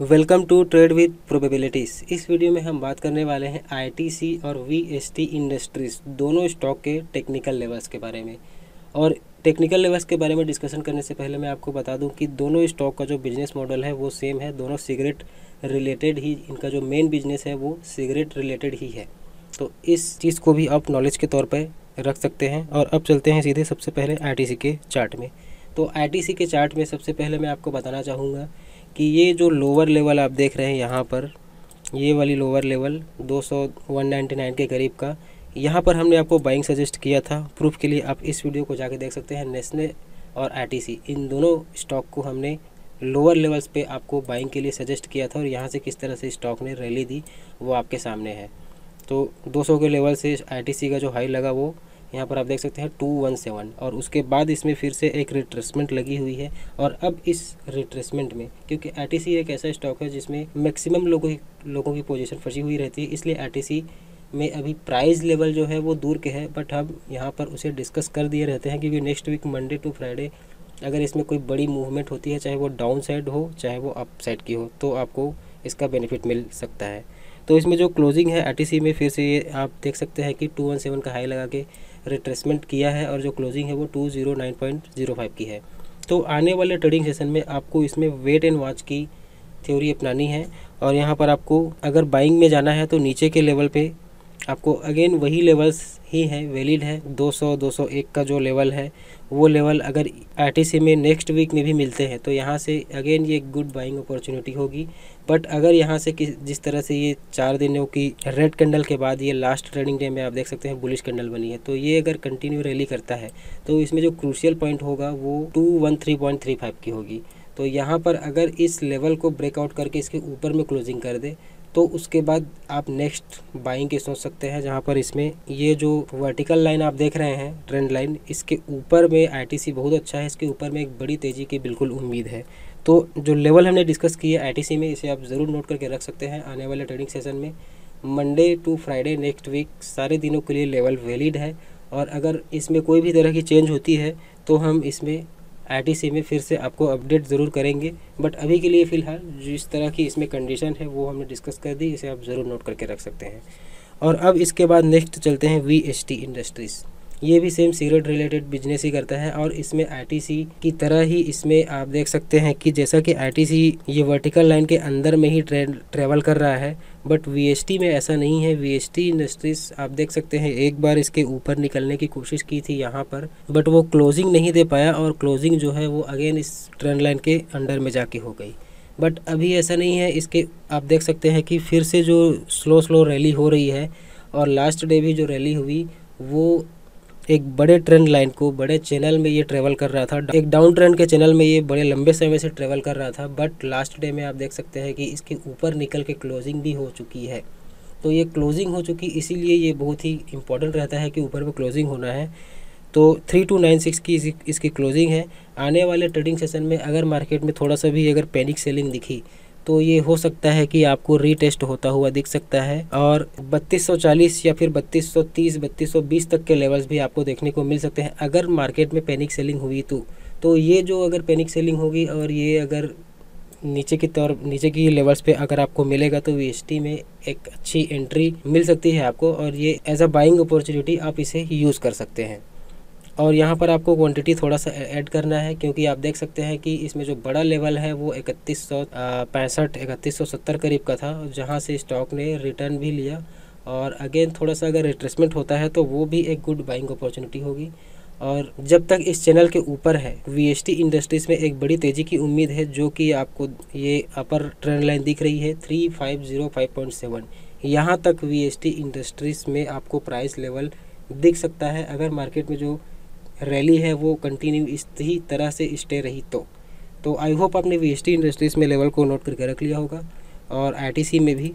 Welcome to trade with probabilities. इस video में हम बात करने वाले हैं आईटीसी और वीएसटी इंडस्ट्रीज़, दोनों स्टॉक के टेक्निकल लेवल्स के बारे में। और टेक्निकल लेवल्स के बारे में डिस्कशन करने से पहले मैं आपको बता दूँ कि दोनों स्टॉक का जो बिज़नेस मॉडल है वो सेम है, दोनों सिगरेट रिलेटेड ही, इनका जो मेन बिज़नेस है वो सिगरेट रिलेटेड ही है। तो इस चीज़ को भी आप नॉलेज के तौर पर रख सकते हैं। और अब चलते हैं सीधे सबसे पहले आईटीसी के चार्ट में। तो आईटीसी के चार्ट में सबसे पहले मैं आपको बताना चाहूँगा कि ये जो लोअर लेवल आप देख रहे हैं यहाँ पर, ये वाली लोअर लेवल 200 199 के करीब का, यहाँ पर हमने आपको बाइंग सजेस्ट किया था। प्रूफ के लिए आप इस वीडियो को जाके देख सकते हैं नेस्ले और आईटीसी इन दोनों स्टॉक को हमने लोअर लेवल्स पे आपको बाइंग के लिए सजेस्ट किया था और यहाँ से किस तरह से स्टॉक ने रैली दी, वो आपके सामने है। तो 200 के लेवल से आईटीसी का जो हाई लगा वो यहाँ पर आप देख सकते हैं टू वन सेवन और उसके बाद इसमें फिर से एक रिट्रेसमेंट लगी हुई है और अब इस रिट्रेसमेंट में, क्योंकि आई एक ऐसा स्टॉक है जिसमें मैक्सिमम लोगों की लोगों की पोजीशन फंसी हुई रहती है, इसलिए आई में अभी प्राइस लेवल जो है वो दूर के है बट हम यहाँ पर उसे डिस्कस कर दिए रहते हैं क्योंकि next week Monday to Friday अगर इसमें कोई बड़ी मूवमेंट होती है, चाहे वो डाउन साइड हो, चाहे वो अप साइड की हो तो आपको इसका बेनिफिट मिल सकता है। तो इसमें जो क्लोजिंग है आई में, फिर से ये आप देख सकते हैं कि टू वन सेवन का हाई लगा के रिट्रेसमेंट किया है और जो क्लोजिंग है वो two zero nine point zero five की है। तो आने वाले ट्रेडिंग सेशन में आपको इसमें वेट एंड वॉच की थ्योरी अपनानी है और यहाँ पर आपको अगर बाइंग में जाना है तो नीचे के लेवल पे आपको अगेन वही लेवल्स ही है वैलिड है 200 201 का जो लेवल है, वो लेवल अगर आरटीसी में नेक्स्ट वीक में भी मिलते हैं तो यहाँ से अगेन ये गुड बाइंग अपॉर्चुनिटी होगी। बट अगर यहाँ से किस, जिस तरह से ये चार दिनों की रेड कैंडल के बाद ये लास्ट ट्रेडिंग डे में आप देख सकते हैं बुलिश कैंडल बनी है तो ये अगर कंटिन्यू रैली करता है तो इसमें जो क्रूशियल पॉइंट होगा वो two one three point three five की होगी। तो यहाँ पर अगर इस लेवल को ब्रेकआउट करके इसके ऊपर में क्लोजिंग कर दे तो उसके बाद आप नेक्स्ट बाइंग के सोच सकते हैं, जहाँ पर इसमें ये जो वर्टिकल लाइन आप देख रहे हैं ट्रेंड लाइन इसके ऊपर में आईटीसी बहुत अच्छा है, इसके ऊपर में एक बड़ी तेज़ी की बिल्कुल उम्मीद है। तो जो लेवल हमने डिस्कस किए आईटीसी में, इसे आप ज़रूर नोट करके रख सकते हैं। आने वाले ट्रेडिंग सेशन में Monday to Friday next week सारे दिनों के लिए लेवल वैलिड है। और अगर इसमें कोई भी तरह की चेंज होती है तो हम इसमें आईटीसी में फिर से आपको अपडेट ज़रूर करेंगे। बट अभी के लिए फ़िलहाल जिस तरह की इसमें कंडीशन है, वो हमने डिस्कस कर दी, इसे आप ज़रूर नोट करके रख सकते हैं। और अब इसके बाद नेक्स्ट चलते हैं वी एस टी इंडस्ट्रीज़ ये भी सेम सिगरेट रिलेटेड बिज़नेस ही करता है और इसमें आईटीसी की तरह ही इसमें आप देख सकते हैं कि जैसा कि आईटीसी ये वर्टिकल लाइन के अंदर में ही ट्रेवल कर रहा है बट वीएसटी में ऐसा नहीं है। वीएसटी इंडस्ट्रीज़ आप देख सकते हैं, एक बार इसके ऊपर निकलने की कोशिश की थी यहाँ पर बट वो क्लोजिंग नहीं दे पाया और क्लोजिंग जो है वो अगेन इस ट्रेंड लाइन के अंडर में जाके हो गई। बट अभी ऐसा नहीं है, इसके आप देख सकते हैं कि फिर से जो स्लो स्लो रैली हो रही है और लास्ट डे भी जो रैली हुई, वो एक बड़े ट्रेंड लाइन को, बड़े चैनल में ये ट्रेवल कर रहा था। एक डाउन ट्रेंड के चैनल में ये बड़े लंबे समय से ट्रेवल कर रहा था बट लास्ट डे में आप देख सकते हैं कि इसके ऊपर निकल के क्लोजिंग भी हो चुकी है। तो ये क्लोजिंग हो चुकी, इसीलिए ये बहुत ही इंपॉर्टेंट रहता है कि ऊपर में क्लोजिंग होना है। तो थ्री टू नाइन सिक्स की इसकी क्लोजिंग है। आने वाले ट्रेडिंग सेशन में अगर मार्केट में थोड़ा सा भी अगर पैनिक सेलिंग दिखी तो ये हो सकता है कि आपको रीटेस्ट होता हुआ दिख सकता है और 3240 या फिर 3230 3220 तक के लेवल्स भी आपको देखने को मिल सकते हैं। अगर मार्केट में पैनिक सेलिंग हुई तो तो ये जो अगर पैनिक सेलिंग होगी और ये अगर नीचे की तौर, नीचे की लेवल्स पे अगर आपको मिलेगा तो वीएसटी में एक अच्छी एंट्री मिल सकती है आपको और ये एज अ बाइंग अपॉर्चुनिटी आप इसे यूज़ कर सकते हैं। और यहाँ पर आपको क्वांटिटी थोड़ा सा ऐड करना है, क्योंकि आप देख सकते हैं कि इसमें जो बड़ा लेवल है, वो इकतीस सौ पैंसठ, इकतीस सौ सत्तर करीब का था, जहाँ से स्टॉक ने रिटर्न भी लिया। और अगेन थोड़ा सा अगर रिट्रेसमेंट होता है तो वो भी एक गुड बाइंग अपॉर्चुनिटी होगी। और जब तक इस चैनल के ऊपर है VST इंडस्ट्रीज़ में एक बड़ी तेज़ी की उम्मीद है, जो कि आपको ये अपर ट्रेंड लाइन दिख रही है three five zero five point seven यहाँ तक VST इंडस्ट्रीज़ में आपको प्राइस लेवल दिख सकता है, अगर मार्केट में जो रैली है वो कंटिन्यू इस ही तरह से स्टे रही तो। तो आई होप आपने वीएसटी इंडस्ट्रीज़ में लेवल को नोट करके रख लिया होगा और आईटीसी में भी।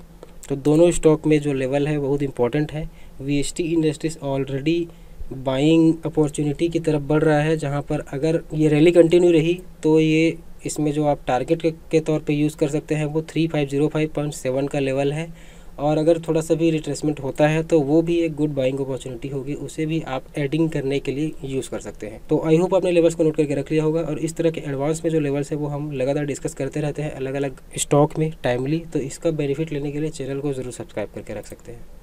तो दोनों स्टॉक में जो लेवल है बहुत इंपॉर्टेंट है। VST industries already buying opportunity की तरफ़ बढ़ रहा है जहाँ पर अगर ये रैली कंटिन्यू रही तो ये इसमें जो आप टारगेट के, तौर पे यूज़ कर सकते हैं वो three five zero five point seven का लेवल है। और अगर थोड़ा सा भी रिट्रेसमेंट होता है तो वो भी एक गुड बाइंग अपॉर्चुनिटी होगी, उसे भी आप एडिंग करने के लिए यूज़ कर सकते हैं। तो आई होप आपने लेवल्स को नोट करके रख लिया होगा, और इस तरह के एडवांस में जो लेवल्स है, वो हम लगातार डिस्कस करते रहते हैं अलग अलग स्टॉक में टाइमली तो इसका बेनिफिट लेने के लिए चैनल को ज़रूर सब्सक्राइब करके रख सकते हैं।